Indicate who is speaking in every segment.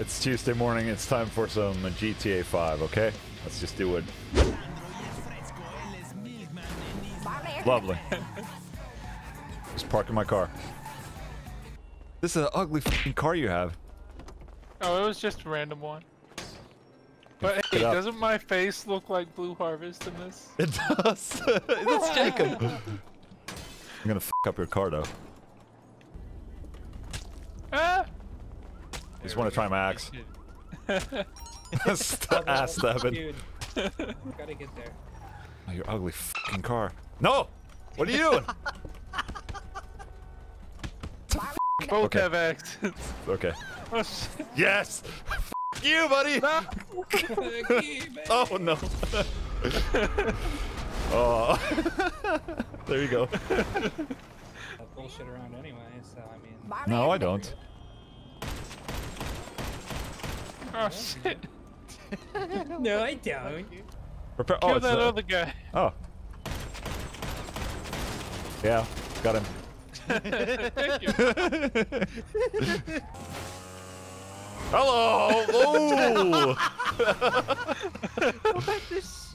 Speaker 1: It's Tuesday morning. It's time for some GTA 5, okay? Let's just do it. Lovely. just parking my car. This is an ugly fucking car you have.
Speaker 2: Oh, it was just a random one. But hey,
Speaker 1: it
Speaker 2: doesn't my face look like Blue Harvest in this?
Speaker 1: It does. That's Jacob. I'm gonna fuck up your car though. Just want to try my axe. St- ass stabbing.
Speaker 3: Dude, gotta get there.
Speaker 1: Oh, your ugly fucking car. No! What are you doing?
Speaker 2: Both
Speaker 1: Okay.
Speaker 2: have accents.
Speaker 1: okay.
Speaker 2: Oh shit.
Speaker 1: Yes! F you, buddy! Oh no. oh. there you go.
Speaker 3: That bullshit around anyway, so I mean.
Speaker 1: No, I don't.
Speaker 2: Oh shit.
Speaker 3: No, I don't.
Speaker 1: Prepare.
Speaker 2: Kill
Speaker 1: Oh, it's
Speaker 2: that
Speaker 1: uh,
Speaker 2: other guy.
Speaker 1: Oh. Yeah, got him.
Speaker 2: Thank you.
Speaker 1: Hello! Oh!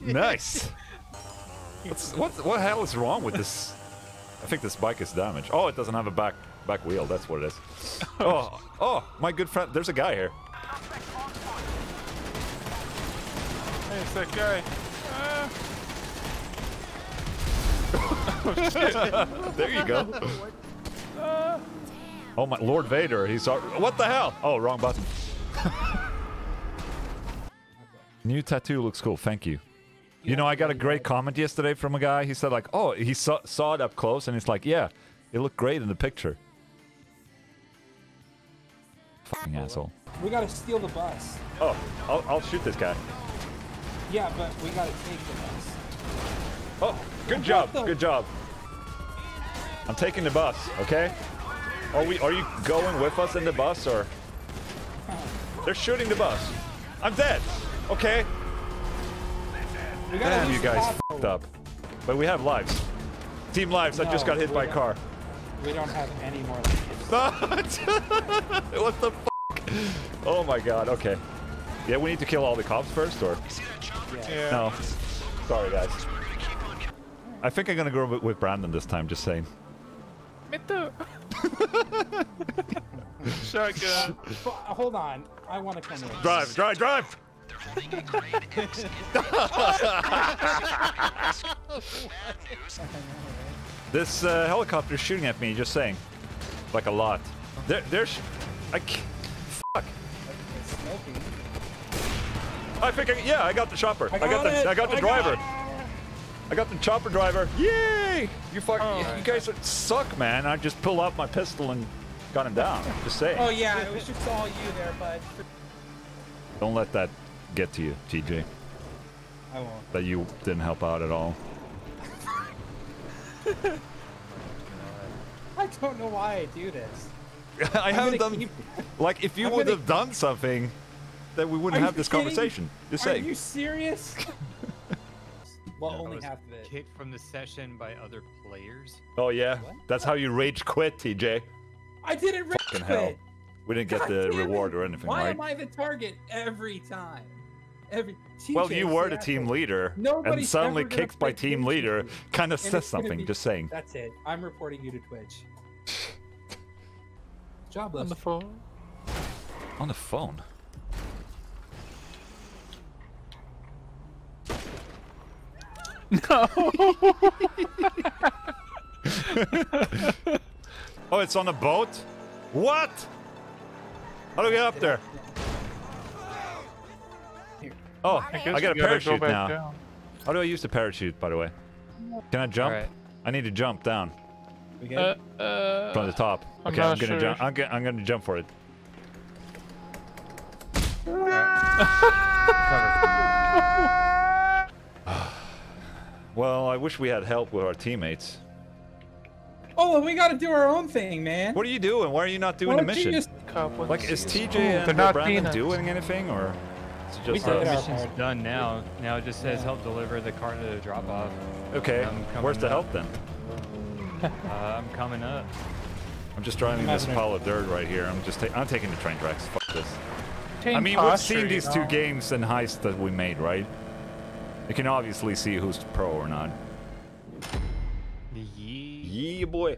Speaker 1: nice. What's, what, what the hell is wrong with this? I think this bike is damaged. Oh, it doesn't have a back back wheel. That's what it is. Oh, oh, my good friend. There's a guy here.
Speaker 2: Hey, it's that guy. Ah.
Speaker 1: There you go. Oh my, Lord Vader. He's al- what the hell? Oh, wrong button. New tattoo looks cool. Thank you. You know, I got a great comment yesterday from a guy. He said like, "Oh, he saw, saw it up close, and he's like, yeah, it looked great in the picture." Fucking asshole.
Speaker 3: We gotta steal the bus.
Speaker 1: Oh, I'll, I'll shoot this guy.
Speaker 3: Yeah, but we gotta take the bus.
Speaker 1: Oh, good job, good job. I'm taking the bus. Okay. Are we? Are you going with us in the bus or? They're shooting the bus. I'm dead. Okay. Damn, you guys fucked up. But we have lives. Team lives. I just got hit by a car.
Speaker 3: We don't have any more lives.
Speaker 1: what the fuck? Oh my god. Okay. Yeah, we need to kill all the cops first, or
Speaker 2: Yeah.
Speaker 1: no? Sorry, guys. I think I'm gonna go with- with Brandon this time. Just saying.
Speaker 2: Me too. Shotgun.
Speaker 3: But, uh, hold on, I want to come with.
Speaker 1: Drive, drive, drive. This uh, helicopter is shooting at me. Just saying, like a lot. There, there's, I can't. Fuck.
Speaker 3: It's smoking.
Speaker 1: I think, I, yeah, I got the chopper. I got,
Speaker 3: got
Speaker 1: the,
Speaker 3: it!
Speaker 1: I got the
Speaker 3: I
Speaker 1: driver.
Speaker 3: got
Speaker 1: I got the chopper driver. Yay! You fuck,
Speaker 2: Oh.
Speaker 1: you guys are- suck, man. I just pulled out my pistol and got him down. Just saying.
Speaker 3: Oh yeah, it was just all you there, bud.
Speaker 1: Don't let that get to you, TJ.
Speaker 3: I won't.
Speaker 1: That you didn't help out at all.
Speaker 3: I don't know why I do this.
Speaker 1: I
Speaker 3: I'm
Speaker 1: haven't done.
Speaker 3: keep-
Speaker 1: Like, if you would
Speaker 3: gonna-
Speaker 1: have done something, then we wouldn't
Speaker 3: Are
Speaker 1: have this
Speaker 3: kidding?
Speaker 1: conversation. Just
Speaker 3: Are
Speaker 1: saying.
Speaker 3: you serious? well,
Speaker 4: That
Speaker 3: only half of it.
Speaker 4: Kicked from the session by other players.
Speaker 1: Oh yeah,
Speaker 3: What?
Speaker 1: that's how you rage quit, TJ.
Speaker 3: I didn't rage
Speaker 1: Fucking
Speaker 3: quit.
Speaker 1: hell. We didn't get
Speaker 3: God
Speaker 1: the reward
Speaker 3: it.
Speaker 1: or anything,
Speaker 3: Why
Speaker 1: right?
Speaker 3: am I the target every time? Every.
Speaker 1: Well, you were
Speaker 3: the
Speaker 1: the team
Speaker 3: asshole.
Speaker 1: leader, and suddenly kicked by team
Speaker 3: Team
Speaker 1: leader
Speaker 3: Speed.
Speaker 1: kind of
Speaker 3: And
Speaker 1: says something.
Speaker 3: be-
Speaker 1: Just saying.
Speaker 3: That's it. I'm reporting you to Twitch. Jobless.
Speaker 2: On the phone.
Speaker 1: On the phone.
Speaker 2: No.
Speaker 1: Oh, it's on a boat? What? How do we get up there? Oh, I,
Speaker 2: guess
Speaker 1: got a
Speaker 2: we gotta go
Speaker 1: parachute now.
Speaker 2: down.
Speaker 1: How do I use the parachute, by the way? Can I jump?
Speaker 4: Alright.
Speaker 1: I need to jump down
Speaker 3: We?
Speaker 2: Uh, uh,
Speaker 1: from the top.
Speaker 2: I'm
Speaker 1: okay, I'm
Speaker 2: not
Speaker 1: gonna
Speaker 2: sure.
Speaker 1: jump. I'm, go- I'm gonna jump for it. Well, I wish we had help with our teammates.
Speaker 3: oh, well, we gotta do our own thing, man.
Speaker 1: What are you doing? Why are you not doing
Speaker 3: Why
Speaker 1: the mission?
Speaker 3: just-
Speaker 2: Cop with
Speaker 1: Like,
Speaker 2: the
Speaker 1: is. TJ
Speaker 2: Ooh,
Speaker 1: and
Speaker 2: not
Speaker 1: Brandon doing anything, or is it
Speaker 3: We
Speaker 1: just
Speaker 3: did
Speaker 1: us?
Speaker 3: our
Speaker 4: mission's
Speaker 3: part.
Speaker 4: done now. Now it just says
Speaker 3: Yeah.
Speaker 4: help deliver the car to the drop off.
Speaker 1: Okay, where's the
Speaker 4: up.
Speaker 1: help then?
Speaker 4: Uh, I'm coming up.
Speaker 1: I'm just driving this pile of dirt right here. I'm just ta- I'm taking the train tracks. Fuck this.
Speaker 2: maintain
Speaker 1: I mean, we've seen these two games and heists that we made, right? You can obviously see who's pro or not.
Speaker 4: Yee.
Speaker 1: Yeah, boy.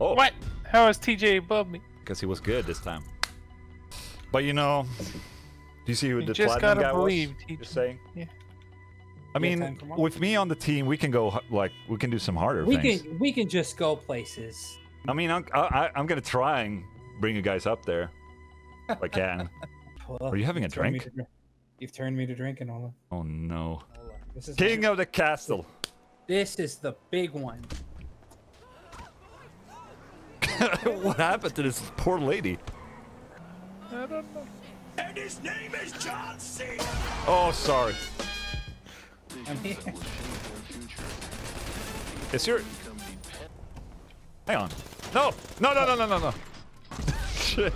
Speaker 1: Oh,
Speaker 2: What? How is TJ above me?
Speaker 1: Because he was good this time. But you know, do you see who
Speaker 2: You
Speaker 1: the
Speaker 2: just
Speaker 1: platinum
Speaker 2: gotta
Speaker 1: guy
Speaker 2: believe,
Speaker 1: was?
Speaker 2: TJ.
Speaker 1: Just saying.
Speaker 2: Yeah.
Speaker 1: I mean,
Speaker 3: time for more.
Speaker 1: with me on the team, we can go like we can do some harder
Speaker 3: We
Speaker 1: things.
Speaker 3: can we can just go places.
Speaker 1: I mean, I'm I, I- I'm gonna try and bring you guys up there if I can.
Speaker 3: Well,
Speaker 1: Are you having a
Speaker 3: turned me
Speaker 1: drink?
Speaker 3: To dr- You've turned me to drinking, Ola.
Speaker 1: Oh no,
Speaker 3: Ola. This is
Speaker 1: King of the Castle.
Speaker 3: This is the big one.
Speaker 1: what happened to this poor lady?
Speaker 2: I don't know.
Speaker 1: Oh, sorry.
Speaker 3: I mean,
Speaker 1: Is your? Hang on. No, no, no, no, no, no, no. Shit.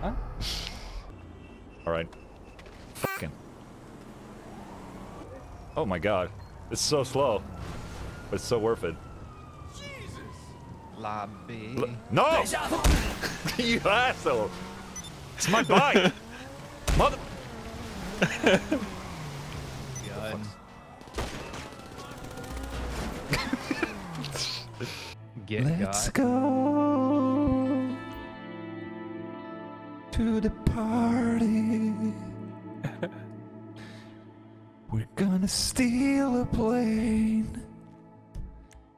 Speaker 3: Huh?
Speaker 1: All right. Fucking. Oh my god, it's so slow, but it's so worth it. Jesus.
Speaker 5: Lobby.
Speaker 1: L- no! you asshole! It's my bike! Mother.
Speaker 4: Gun. Get
Speaker 5: Let's
Speaker 4: got.
Speaker 5: go to the party. Gonna steal a plane,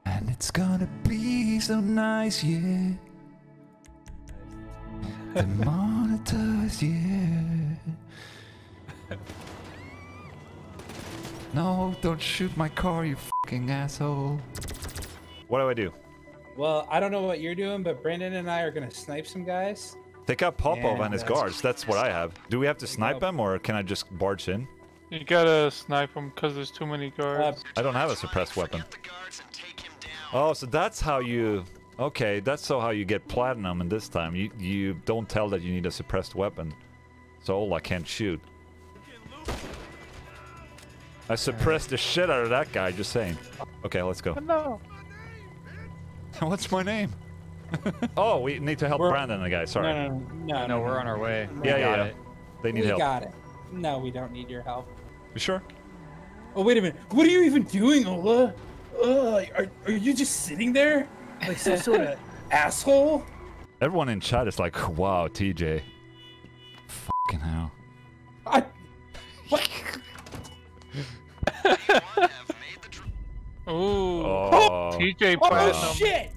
Speaker 5: and it's gonna be so nice, yeah. Demonetized, yeah. No, don't shoot my car, you fucking asshole.
Speaker 1: What do I do?
Speaker 3: well, I don't know what you're doing, but Brandon and I are gonna snipe some guys.
Speaker 1: They got Popov
Speaker 3: Yeah,
Speaker 1: and his guards. That's what I have. Do we have to snipe them, or can I just barge in?
Speaker 2: You gotta snipe him because there's too many
Speaker 3: Uh,
Speaker 2: guards.
Speaker 1: I don't have a suppressed weapon. Oh, so that's how you. Okay, that's so how you get platinum. And this time, you you don't tell that you need a suppressed weapon, so Ola can't shoot. I suppressed the shit out of that guy. Just saying. Okay, let's go.
Speaker 2: no.
Speaker 1: What's my name? oh, we need to help
Speaker 3: We're-
Speaker 1: Brandon the guy. Sorry,
Speaker 3: No, no, no, no.
Speaker 4: No, we're on our way. We
Speaker 1: Yeah, yeah,
Speaker 4: got
Speaker 1: yeah.
Speaker 4: it.
Speaker 1: they need
Speaker 3: We
Speaker 1: help.
Speaker 3: got it. No, we don't need your help.
Speaker 1: You sure?
Speaker 3: Oh wait a minute. What are you even doing, Ola? Uh, are, are you just sitting there like some sort of asshole?
Speaker 1: Everyone in chat is like, "Wow, TJ." Fucking hell.
Speaker 3: I, what?
Speaker 2: Ooh.
Speaker 1: Oh,
Speaker 2: TJ
Speaker 3: Oh
Speaker 2: Platinum.
Speaker 3: shit!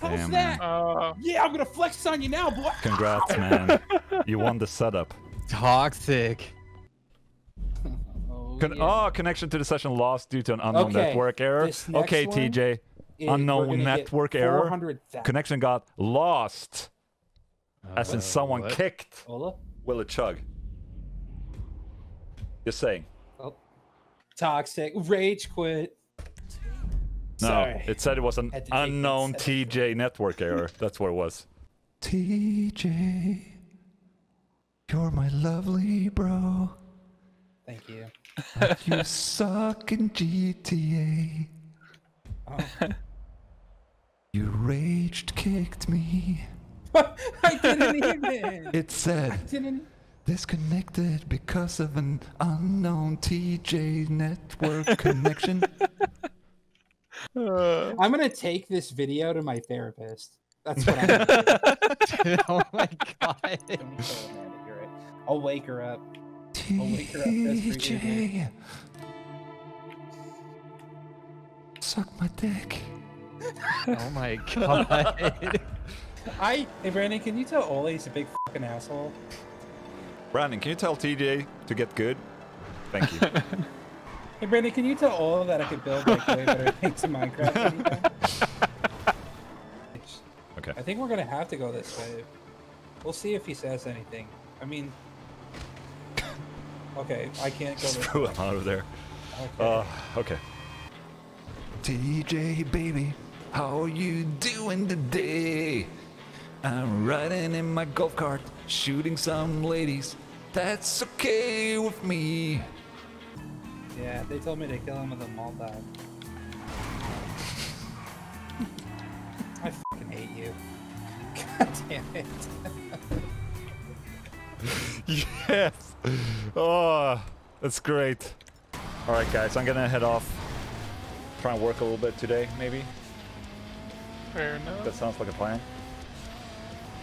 Speaker 3: How's
Speaker 1: Damn,
Speaker 3: that?
Speaker 2: Uh,
Speaker 3: Yeah, I'm gonna flex on you now, boy.
Speaker 1: congrats, man. you won the setup.
Speaker 4: Toxic.
Speaker 3: Oh,
Speaker 1: Con-
Speaker 3: yeah.
Speaker 1: Oh, connection to the session lost due to an unknown
Speaker 3: Okay,
Speaker 1: network error. Okay, TJ. Unknown network error. Connection got lost, as in
Speaker 4: Uh,
Speaker 1: someone
Speaker 4: what?
Speaker 1: kicked
Speaker 3: Ola?
Speaker 1: Will it chug. Just saying.
Speaker 3: Oh. Toxic. Rage quit.
Speaker 1: No,
Speaker 3: Sorry.
Speaker 1: it said it was an
Speaker 3: Had to take that
Speaker 1: unknown. TJ network error. That's what it was.
Speaker 5: TJ, you're my lovely bro.
Speaker 3: Thank you.
Speaker 5: You suck in GTA.
Speaker 3: Oh.
Speaker 5: You raged kicked me.
Speaker 3: I didn't even.
Speaker 5: It said
Speaker 3: didn't.
Speaker 5: disconnected because of an unknown TJ network connection.
Speaker 2: uh,
Speaker 3: I'm gonna take this video to my therapist. That's what I'm gonna do.
Speaker 4: oh my god.
Speaker 3: Don't tell Amanda, you're right. I'll wake her up. I'll wake her up best for you,
Speaker 5: TJ. Suck my dick.
Speaker 4: Oh my god.
Speaker 3: I hey Brandon, can you tell Ole he's a big fucking asshole?
Speaker 1: Brandon, can you tell TJ to get good? Thank you.
Speaker 3: Hey Brandon, can you tell Ole that I could build like way better things in Minecraft? than he does?
Speaker 1: Okay.
Speaker 3: I think we're gonna have to go this way. We'll see if he says anything. I mean, okay, I can't go
Speaker 1: Screw
Speaker 3: way.
Speaker 1: him out of there.
Speaker 3: Okay.
Speaker 1: Uh, okay.
Speaker 5: TJ, baby, how are you doing today? I'm riding in my golf cart, shooting some ladies. That's okay with me.
Speaker 3: yeah, they told me to kill him with a multi. I fucking hate you. God damn it.
Speaker 1: yes. Oh, that's great. All right, guys, I'm gonna head off. Try and work a little bit today, maybe.
Speaker 2: Fair enough.
Speaker 1: That sounds like a plan.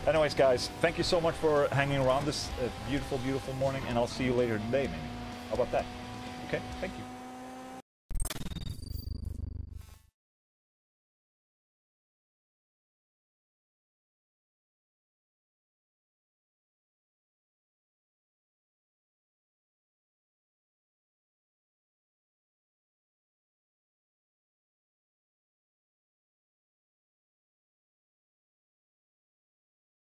Speaker 1: Anyways, guys, thank you so much for hanging around this uh, beautiful, beautiful morning, and I'll see you later today, maybe. How about that? Okay, thank you.